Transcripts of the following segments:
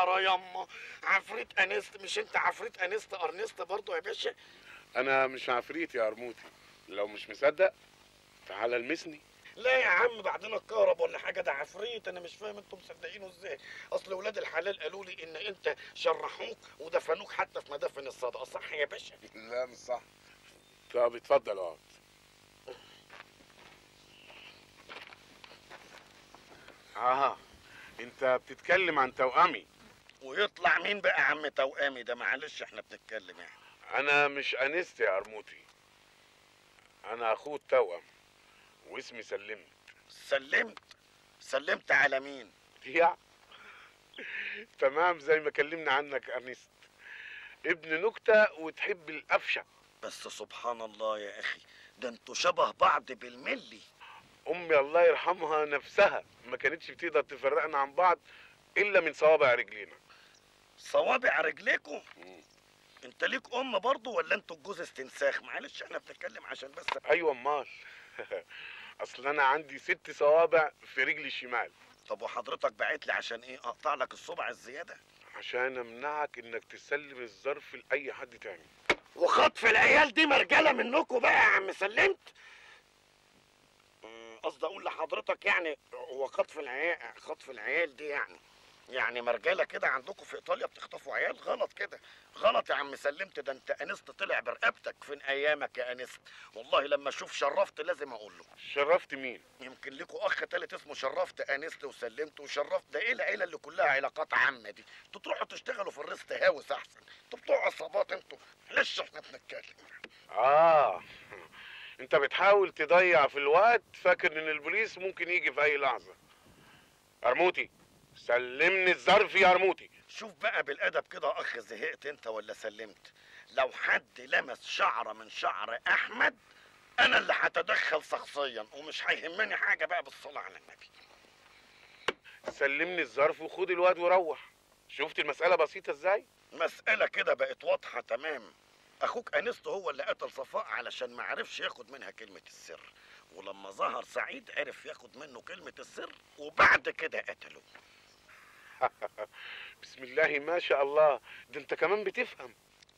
الصحراء يما عفريت أنست مش أنت عفريت أنست أرنست برضو يا باشا؟ أنا مش عفريت يا قرموطي لو مش مصدق تعال المسني. لا يا عم بعدين الكهرب ولا حاجة؟ ده عفريت أنا مش فاهم أنتم مصدقينه إزاي. أصل ولاد الحلال قالوا لي إن أنت شرحوك ودفنوك حتى في مدافن الصدقة صح يا باشا؟ لا مش صح. طب اتفضل اقعد آه أنت بتتكلم عن توأمي. ويطلع مين بقى عم توأمي ده؟ معلش إحنا بنتكلم يعني. أنا مش أنست يا قرموطي أنا اخوه التوأم واسمي سلمت. سلمت؟ سلمت على مين؟ يا. تمام زي ما كلمنا عنك أنست. ابن نكتة وتحب القفشة. بس سبحان الله يا أخي ده أنتوا شبه بعض بالملي. أمي الله يرحمها نفسها ما كانتش بتقدر تفرقنا عن بعض إلا من صوابع رجلينا. صوابع رجليكوا انت ليك أم برضه ولا أنتوا الجوز استنساخ؟ معلش إحنا بنتكلم عشان بس أيوه أمال. أصل أنا عندي ست صوابع في رجلي الشمال. طب وحضرتك بعت لي عشان إيه؟ أقطع لك الصبع الزيادة. عشان أمنعك إنك تسلم الظرف لأي حد تاني. وخطف العيال دي مرجلة منكم بقى يا عم سلمت. قصدي أقول لحضرتك يعني هو خطف العيال خطف العيال دي يعني. يعني مرجلة كده عندكم في إيطاليا بتخطفوا عيال؟ غلط كده. غلط يا عم سلمت ده أنت أنست طلع برقبتك فين أيامك يا أنست. والله لما أشوف شرفت لازم أقول له. شرفت مين؟ يمكن لكم أخ تالت اسمه شرفت أنست وسلمت وشرفت. ده إيه العيلة اللي كلها علاقات عامة دي؟ أنتوا تروحوا تشتغلوا في الريست هاوس أحسن. أنتوا بتوع عصابات أنتوا. ليش إحنا بنتكلم. آه. أنت بتحاول تضيع في الوقت فاكر إن البوليس ممكن يجي في أي لحظة. أرموتي. سلمني الظرف يا ارموتي شوف بقى بالأدب كده اخ زهقت أنت ولا سلمت؟ لو حد لمس شعره من شعر أحمد أنا اللي هتدخل شخصيا ومش هيهمني حاجة بقى بالصلاة على النبي. سلمني الظرف وخد الواد وروح. شفت المسألة بسيطة إزاي؟ مسألة كده بقت واضحة تمام. أخوك أنست هو اللي قتل صفاء علشان ما عرفش ياخد منها كلمة السر. ولما ظهر سعيد عرف ياخد منه كلمة السر وبعد كده قتله. بسم الله ما شاء الله. ده انت كمان بتفهم.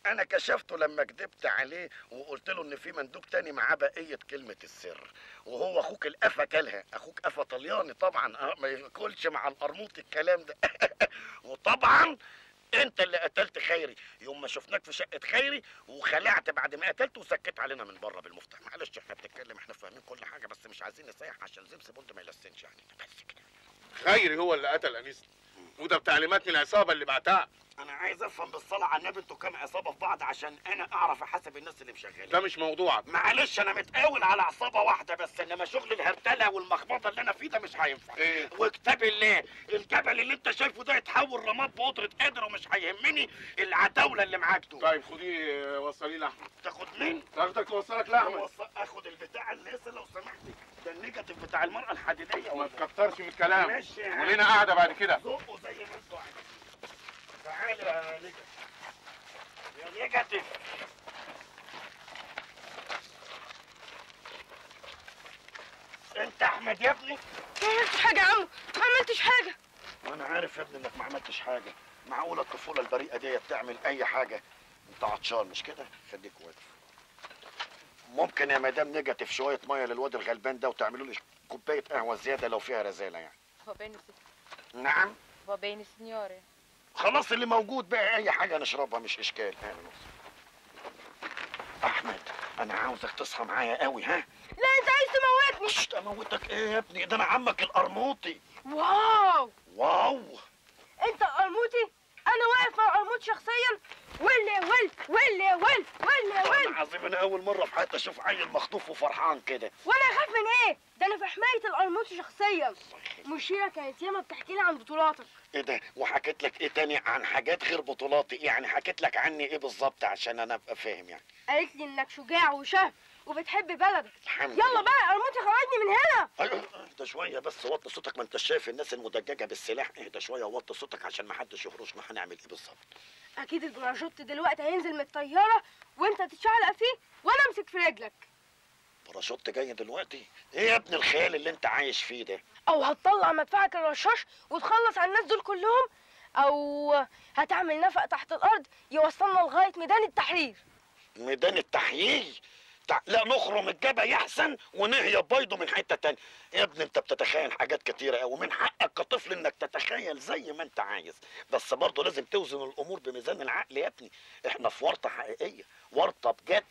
أنا كشفته لما كدبت عليه وقلت له إن في مندوب تاني معاه بقية كلمة السر. وهو أخوك القفا كلها. أخوك قفا طلياني طبعا. أه ما ياكلش مع القرموط الكلام ده. وطبعا أنت اللي قتلت خيري. يوم ما شفناك في شقة خيري وخلعت بعد ما قتلت وسكت علينا من بره بالمفتاح. معلش إحنا بنتكلم إحنا فاهمين كل حاجة بس مش عايزين نسيح عشان زمس بولد ما يلسنش يعني. بس كده. خيري هو اللي قتل أنيس. وده بتعليمات من العصابة اللي بعتها. أنا عايز أفهم بالصلاة على النبي أنتوا كام عصابة في بعض عشان أنا أعرف أحاسب الناس اللي مشغلين. ده مش موضوعك معلش أنا متقاول على عصابة واحدة بس إنما شغل الهرتلة والمخبطة اللي أنا فيه ده مش هينفع. إيه؟ وكتاب الله الجبل اللي أنت شايفه ده يتحول رماد بقدره قادر ومش هيهمني العتاولة اللي معاك دول. طيب خديه وصليه لأحمد. تاخد مين؟ تاخدك توصلك لأحمد. وص- آخد البتاع اللي لو سمحتي ده ال negative بتاع المرأة الحديدية. ما تكترش من الكلام. ماشي. ولينا قاعدة بعد كده. زقه زي ما أنتوا عايزين تعالى يا negative يا negative انت احمد يا ابني ما عملتش حاجة يا عمو ما عملتش حاجة. وأنا عارف يا ابني إنك ما عملتش حاجة. معقولة الطفولة البريئة دي بتعمل أي حاجة؟ أنت عطشان مش كده؟ خليك واقف. ممكن يا مدام نيجاتيف شوية مية للواد الغلبان ده وتعملوا لي كوباية قهوة زيادة لو فيها رزالة يعني. bene, si- نعم؟ Va bene signore. خلاص اللي موجود بقى أي حاجة نشربها مش إشكال. أحمد أنا عاوزك تصحى معايا قوي ها؟ لا أنت عايز تموتني. مش أموتك إيه يا ابني؟ ده أنا عمك القرموطي. واو! واو! أنت قرموطي؟ أنا واقف مع قرموط شخصيا؟ ولي ول ولي ول ولي والله ول العظيم أنا أول مرة في حياتي أشوف عيل مخطوف وفرحان كده. وأنا أخاف من إيه؟ ده أنا في حمايه القرموط شخصيا. مشيرة كانت ياما بتحكي لي عن بطولاتك. إيه ده؟ وحكيت لك إيه تاني عن حاجات غير بطولاتي؟ يعني حكيت لك عني إيه بالظبط عشان أنا أبقى فاهم يعني. قالت لي إنك شجاع وشهم وبتحب بلدك. الحمد يلا لله. بقى قرموطي خرجني من هنا. أيوة، اهدى شوية بس وطي صوتك ما انت شايف الناس المدججة بالسلاح. اهدى شوية وطي صوتك عشان ما حدش يهرشنا هنعمل إيه بالظبط. أكيد الباراشوت دلوقتي هينزل من الطيارة وأنت تتشعلق فيه وأنا أمسك في رجلك. باراشوت جاي دلوقتي؟ إيه يا ابن الخيال اللي انت عايش فيه ده؟ أو هتطلع مدفعك الرشاش وتخلص على الناس دول كلهم أو هتعمل نفق تحت الأرض يوصلنا لغاية ميدان التحرير. ميدان التحيي تع... لا نخرم الجبل يحسن ونهيب بيضه من حتة تانية. يا ابني أنت بتتخيل حاجات كتيرة قوي من حقك كطفل إنك تتخيل زي ما أنت عايز. بس برضه لازم توزن الأمور بميزان العقل يا ابني. إحنا في ورطة حقيقية ورطة بجد.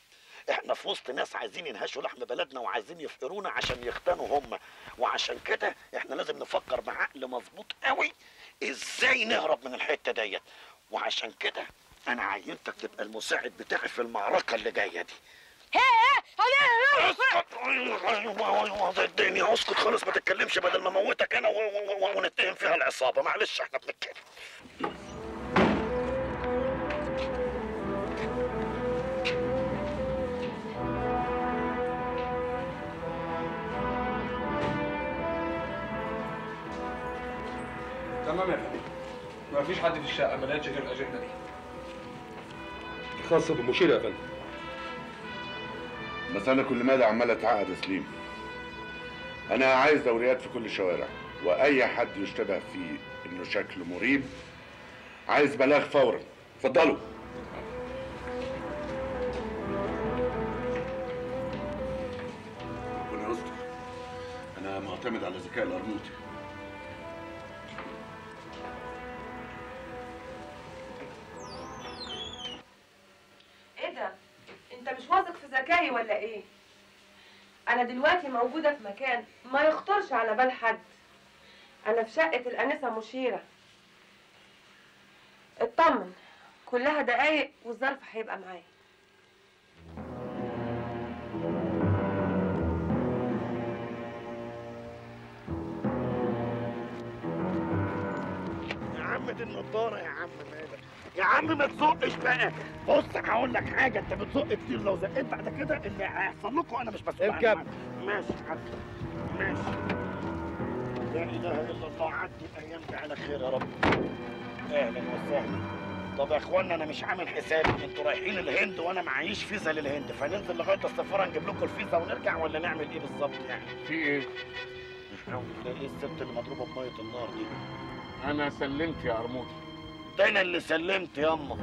إحنا في وسط ناس عايزين ينهشوا لحم بلدنا وعايزين يفقرونا عشان يختنوا هم. وعشان كده إحنا لازم نفكر بعقل مظبوط قوي إزاي نهرب من الحتة ديت؟ وعشان كده أنا عينتك تبقى المساعد بتاعي في المعركة اللي جاية دي. اسكت الدنيا اسكت خالص ما تتكلمش بدل ما اموتك أنا ونتهم فيها العصابه معلش إحنا بنتكلم تمام يا فندم. ما فيش حد في الشقة ما لقيتش غير الأجندة دي. خاصة بالمشير يا فندم. بس أنا كل مدى عمال اتعقد سليم. أنا عايز دوريات في كل الشوارع وأي حد يشتبه فيه إنه شكله مريب عايز بلاغ فورا. اتفضلوا. ربنا يستر أنا معتمد على ذكاء القرموطي ذكائي ولا إيه؟ أنا دلوقتي موجودة في مكان ما يخطرش على بال حد. أنا في شقة الأنسة مشيرة. اطمن كلها دقايق والظرف هيبقى معايا. يا عم دي النضارة يا عم مالك. يا عم ما تزقش بقى. بص هقول لك حاجة انت بتزق كتير لو زقيت بعد كده اللي هيحصل لكم أنا مش مسؤول عنه. ماشي يا عم. ماشي. لا إله إلا الله عدي الأيام دي على خير يا رب. أهلا وسهلا. طب يا إخوانا أنا مش عامل حسابي أنتوا رايحين الهند وأنا معيش فيزا للهند فننزل لغاية السفارة نجيب لكم الفيزا ونرجع ولا نعمل إيه بالظبط يعني؟ في إيه؟ نحاول نلاقي الست اللي مضروبة بمية النار دي؟ أنا سلمت يا قرموطي ده أنا اللي سلمت ياما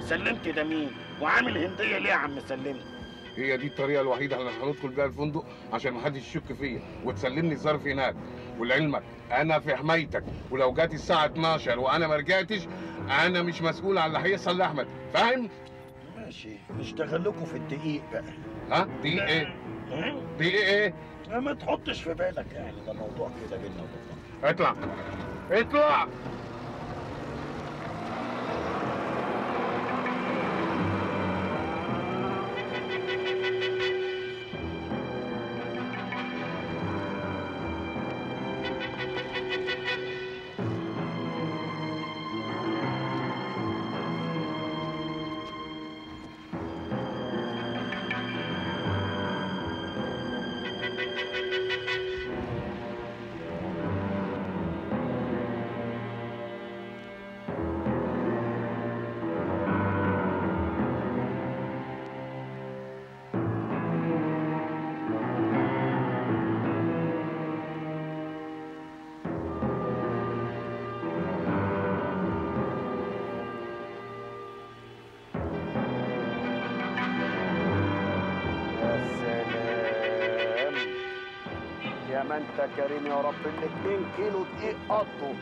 سلمت ده مين؟ وعامل هنديه ليه يا عم سلمت؟ هي دي الطريقة الوحيدة اللي هندخل بيها الفندق عشان محدش يشك فيا وتسلمني الظرف هناك. ولعلمك أنا في حمايتك ولو جات الساعة 12 وأنا ما رجعتش أنا مش مسؤول عن اللي هيحصل لأحمد. فاهم؟ ماشي. نشتغل لكم في الدقيق بقى. ها؟ دي إيه؟ دي إيه؟ ما تحطش في بالك يعني ده موضوع كده بينا وبين بعض. اطلع. اطلع! يا ما انت كريم يا رب الاتنين كيلو دقيق قطوا.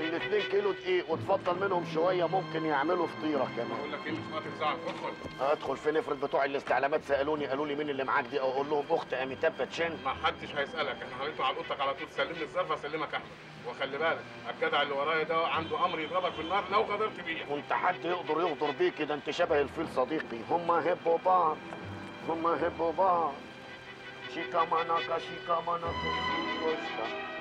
الاتنين كيلو دقيق وتفضل منهم شوية ممكن يعملوا فطيرة كمان. بقول لك إيه مش ما تزعل ادخل ادخل فين افرض بتوع الاستعلامات سألوني قالوا لي مين اللي معاك دي؟ أو أقول لهم أخت اميتاب باتشان ما حدش هيسألك إحنا هنطلع على أوضتك على طول. سلمني الظرف اسلمك أحمد. وخلي بالك الجدع اللي ورايا ده عنده أمر يضربك بالنار لو غدرت بيا وانت حد يقدر يغدر بيك ده أنت شبه الفيل صديقي هما هبوا بعض هما هبوا بعض. しかまなかしかまなかく過ごした